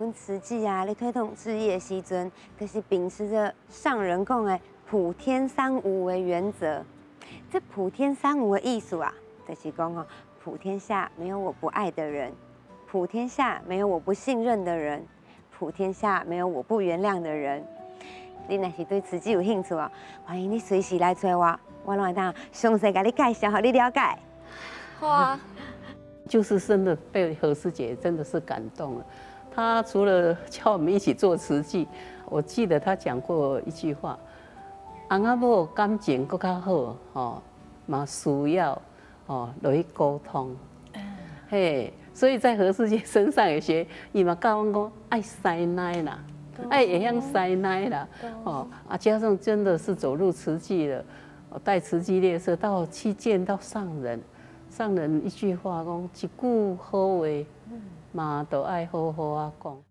阮慈济啊，咧推动事业时阵，就是秉持着上人讲的普天三无为原则。这普天三无的意思啊，就是讲哦，普天下没有我不爱的人，普天下没有我不信任的人，普天下没有我不原谅的人。你若是对慈济有兴趣哦，欢迎你随时来找我，我拢会当详细甲你介绍，互你了解。好啊，就是真的被何师姐真的是感动了。他除了叫我们一起做慈济，我记得他讲过一句话：“翁仔某感情更较好，哦，嘛需要哦落去沟通。”嘿，所以在何师姐身上有些，伊嘛教我讲爱塞奶啦，爱也像塞奶啦，哦啊，加上真的是走入慈济了，带慈济列车到去见到上人，上人一句话讲一句好话。嘛都爱好好啊讲。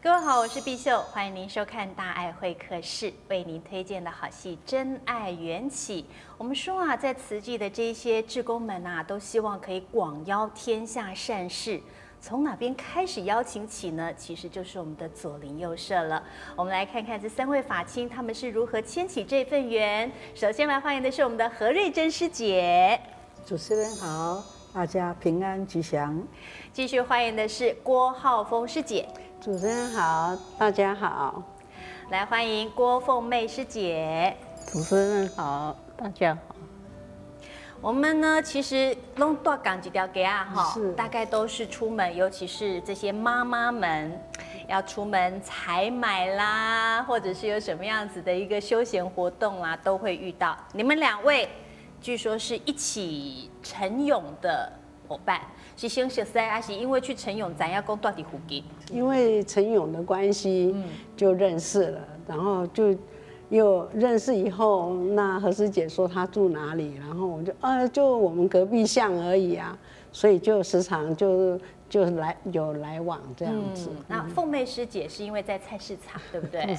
各位好，我是碧秀，欢迎您收看大爱会客室，为您推荐的好戏《真爱缘起》。我们说啊，在慈济的这些志工们啊，都希望可以广邀天下善事。从哪边开始邀请起呢？其实就是我们的左邻右舍了。我们来看看这三位法亲他们是如何牵起这份缘。首先来欢迎的是我们的何瑞珍师姐。主持人好，大家平安吉祥。继续欢迎的是郭浩峰师姐，主持人好，大家好，来欢迎郭凤妹师姐，主持人好，大家好。我们呢，其实弄多讲几条给啊哈，大概都是出门，尤其是这些妈妈们要出门采买啦，或者是有什么样子的一个休闲活动啦，都会遇到。你们两位据说是一起晨泳的伙伴。是先熟悉，还是因为去陈勇咱要讲到底附近？因为陈勇的关系，就认识了，然后就又认识以后，那何师姐说她住哪里，然后我就呃，就我们隔壁巷而已啊，所以就时常就就是来有来往这样子。那凤妹师姐是因为在菜市场，对不对？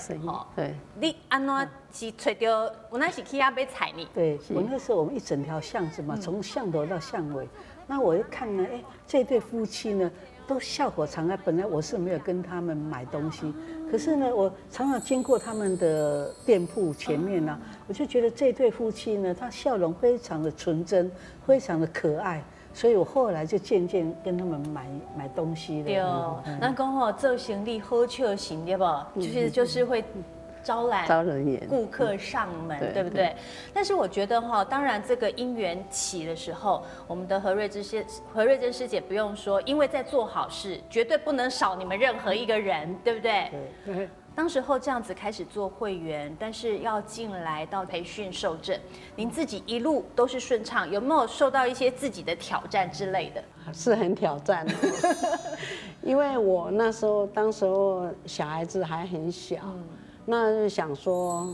对。你安那是吹掉，我那是去那边采你。对，我那时候我们一整条巷子嘛，从巷头到巷尾。那我一看呢，哎，这对夫妻呢都笑口常开。本来我是没有跟他们买东西，可是呢，我常常经过他们的店铺前面呢，我就觉得这对夫妻呢，他笑容非常的纯真，非常的可爱，所以我后来就渐渐跟他们买买东西了。对哦，那刚好做行李好笑型对不？就是就是会。招揽招人顾客上门，对不对？但是我觉得哈，当然这个姻缘起的时候，我们的何瑞芝师何瑞珍师姐不用说，因为在做好事，绝对不能少你们任何一个人，对不对？对。当时候这样子开始做会员，但是要进来到培训受证，您自己一路都是顺畅，有没有受到一些自己的挑战之类的？是很挑战，因为我那时候当时候小孩子还很小。那就想说，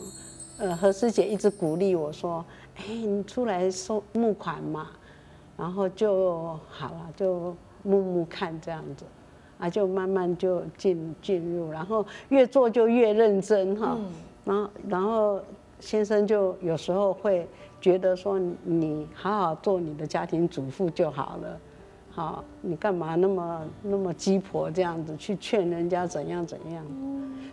呃，何师姐一直鼓励我说：“哎，你出来收募款嘛，然后就好了，就募募看这样子，啊，就慢慢就进进入，然后越做就越认真哈。然后然后先生就有时候会觉得说，你好好做你的家庭主妇就好了，好，你干嘛那么那么鸡婆这样子去劝人家怎样怎样？”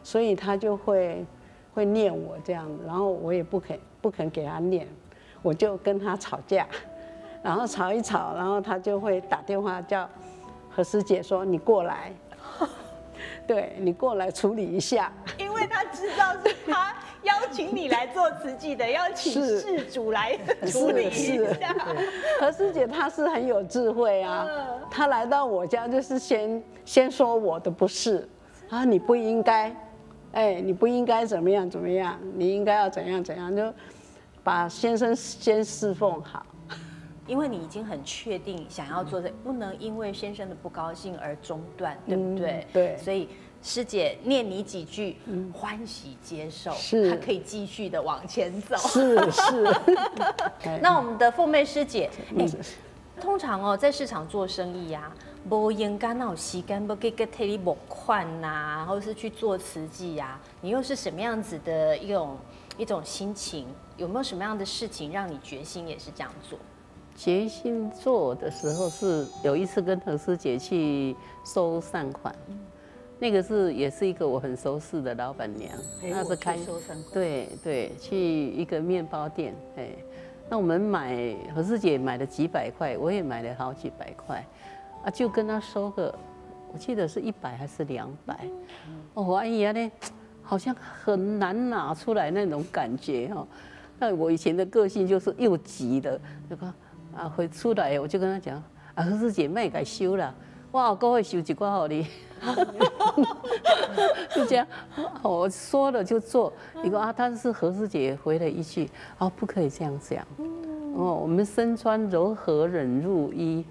所以他就会会念我这样子，然后我也不肯不肯给他念，我就跟他吵架，然后吵一吵，然后他就会打电话叫何师姐说你过来，对你过来处理一下，因为他知道是他邀请你来做慈济的，要请事主来处理一下。何师姐她是很有智慧啊，她来到我家就是先先说我的不是。啊，你不应该。哎，你不应该怎么样怎么样，你应该要怎样怎样，就把先生先侍奉好，因为你已经很确定想要做的，不能因为先生的不高兴而中断，对不对？对。所以师姐念你几句，欢喜接受，是，他可以继续的往前走。是是。那我们的凤妹师姐，哎通常哦，在市场做生意呀。无应该那有时间不给给替你募款呐，或者是去做慈济呀？你又是什么样子的一种一种心情？有没有什么样的事情让你决心也是这样做？决心做的时候是有一次跟何师姐去收善款，那个是也是一个我很熟识的老板娘，那是开收山过对对，去一个面包店，哎，那我们买何师姐买了几百块，我也买了好几百块，啊，就跟她收个，我记得是一百还是两百，哦，阿姨啊呢，好像很难拿出来那种感觉哦。那我以前的个性就是又急的，就讲啊，回出来我就跟他讲，啊，何师姐妹该收了，我后个会收一寡给你。就这样，我说了就做。一个啊，但是何师姐回了一句：“啊，不可以这样讲。哦，我们身穿柔和忍入衣，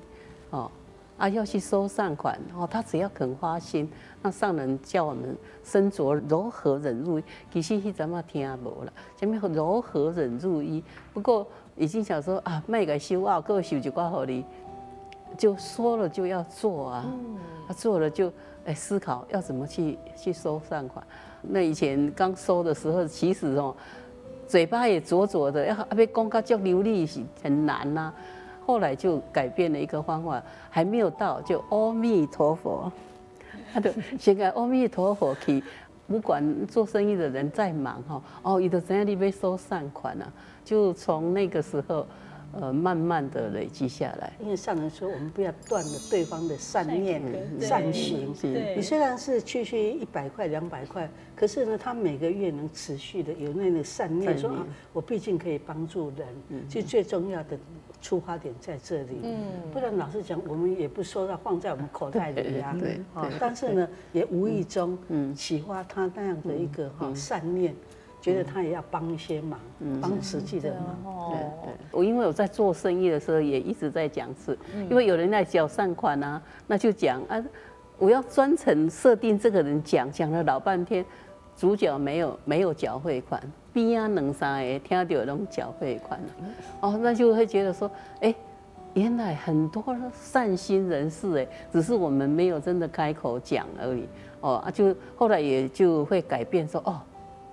哦，啊要去收善款。哦，他只要肯花心，那上人叫我们身着柔和忍入衣。其实迄阵嘛听无了，什么柔和忍入衣。不过已经想说啊，卖个修啊，各位修就挂好你，就说了就要做啊，他做了就。哎，思考要怎么去去收善款。那以前刚收的时候，其实哦，嘴巴也拙拙的，要要讲个叫流利是很难呐。后来就改变了一个方法，还没有到就阿弥陀佛，他就先给阿弥陀佛去，不管做生意的人再忙哈，哦，伊都在那边收善款啊，就从那个时候。呃，慢慢的累积下来。因为上人说，我们不要断了对方的善念、善行。你虽然是区区一百块、两百块，可是呢，他每个月能持续的有那个善念，说啊，我毕竟可以帮助人，其实最重要的出发点在这里。嗯，不然老实讲，我们也不说要放在我们口袋里呀。对，但是呢，也无意中启发他那样的一个哈善念。觉得他也要帮一些忙，帮实际的忙。对对，我因为我在做生意的时候也一直在讲是，因为有人来缴善款啊，那就讲啊，我要专程设定这个人讲，讲了老半天，主角没有没有缴汇款，边啊两三个听到那种缴汇款了，哦，那就会觉得说，哎，原来很多善心人士哎，只是我们没有真的开口讲而已，哦啊，就后来也就会改变说，哦。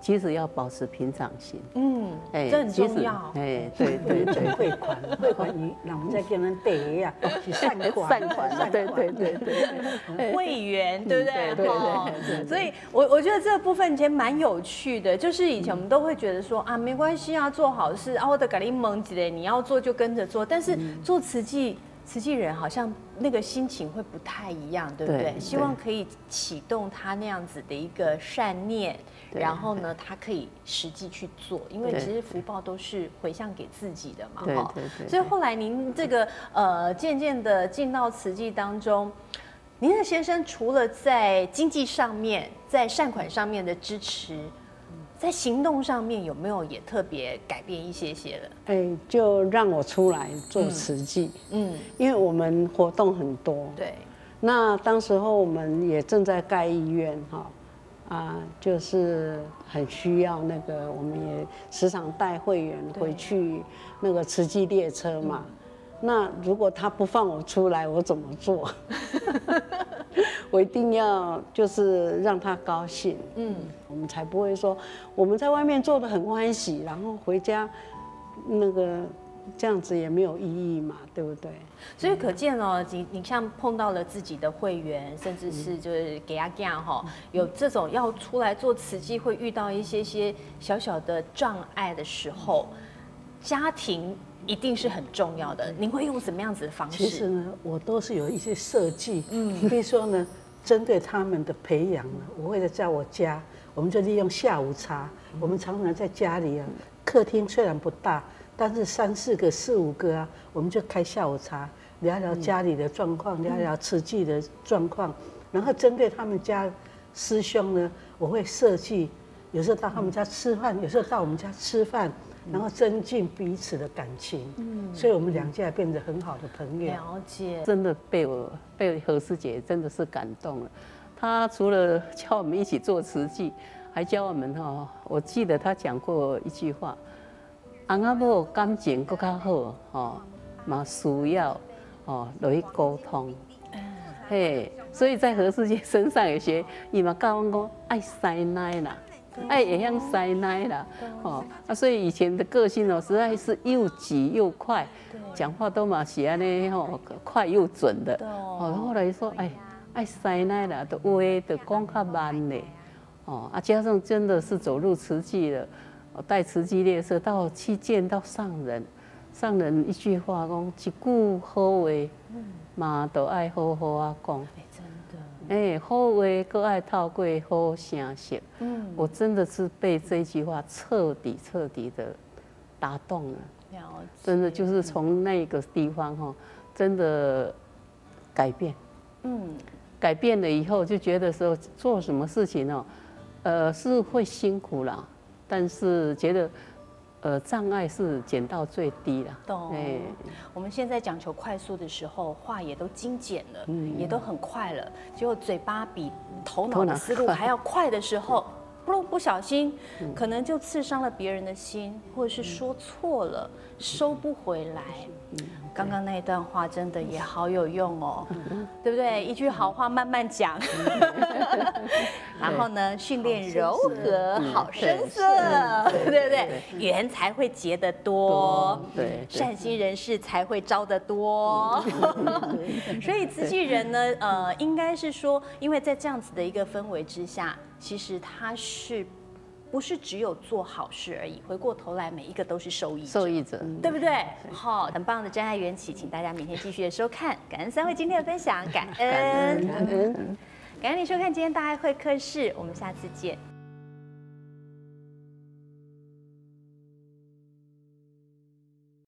其实要保持平常心，嗯，哎，这很重要，哎，对对对，汇款，汇款，你那我们再跟人对一样，去善款，善款，对对对对，会员，对不对？对对所以，我我觉得这个部分其实蛮有趣的，就是以前我们都会觉得说啊，没关系啊，做好事啊，我的咖喱蒙之类，你要做就跟着做，但是做慈济。慈济人好像那个心情会不太一样，对不对？希望可以启动他那样子的一个善念，然后呢，他可以实际去做，因为其实福报都是回向给自己的嘛，哈。所以后来您这个呃，渐渐的进到慈济当中，您的先生除了在经济上面、在善款上面的支持。在行动上面有没有也特别改变一些些了？哎，就让我出来做慈济，嗯，因为我们活动很多，对。那当时候我们也正在盖医院，哈，啊，就是很需要那个，我们也时常带会员回去那个慈济列车嘛。那如果他不放我出来，我怎么做？我一定要就是让他高兴，嗯，我们才不会说我们在外面做的很欢喜，然后回家那个这样子也没有意义嘛，对不对？所以可见哦，你你像碰到了自己的会员，甚至是就是给阿干哈，有这种要出来做慈济会遇到一些些小小的障碍的时候，家庭。一定是很重要的。您会用什么样子的方式？其实呢，我都是有一些设计。嗯，比如说呢，针对他们的培养呢，我会在我家，我们就利用下午茶。我们常常在家里啊，客厅虽然不大，但是三四个、四五个啊，我们就开下午茶，聊聊家里的状况，聊聊慈济的状况。然后针对他们家师兄呢，我会设计，有时候到他们家吃饭，有时候到我们家吃饭。然后增进彼此的感情，嗯，所以我们两家变得很好的朋友。了解，真的被我被何师姐真的是感动了。她除了教我们一起做瓷器，还教我们哈。我记得她讲过一句话：“阿阿婆感情搁较好，哦，嘛需要哦来沟通。”嘿，所以在何师姐身上有些，伊嘛教我讲爱塞奶啦。爱，也像塞奶啦，哦，啊，所以以前的个性哦，实在是又急又快，讲话都嘛是安尼吼，快又准的。哦，后来说，哎，爱塞奶啦，的话的讲较慢嘞，哦啊，加上真的是走入慈济了，带慈济列车到去见到上人，上人一句话讲一句好话，嘛都爱好好啊讲。哎，好话搁爱透过好声色，嗯，我真的是被这句话彻底彻底的打动了。了解，真的就是从那个地方哈，真的改变，嗯，改变了以后就觉得说做什么事情哦，呃，是会辛苦啦，但是觉得。呃，障碍是减到最低了。懂。哎，我们现在讲求快速的时候，话也都精简了，也都很快了。结果嘴巴比头脑的思路还要快的时候。不不小心，可能就刺伤了别人的心，或者是说错了，收不回来。刚刚那一段话真的也好有用哦，对不对？一句好话慢慢讲，然后呢，训练柔和好声色，对不对？缘才会结得多，对，善心人士才会招得多。所以慈济人呢，呃，应该是说，因为在这样子的一个氛围之下。其实他是不是只有做好事而已？回过头来，每一个都是受益受益者，对不对？好，很棒的真爱缘起，请大家明天继续的收看。感恩三位今天的分享，感恩，感恩，感恩你收看今天大爱会客室，我们下次见。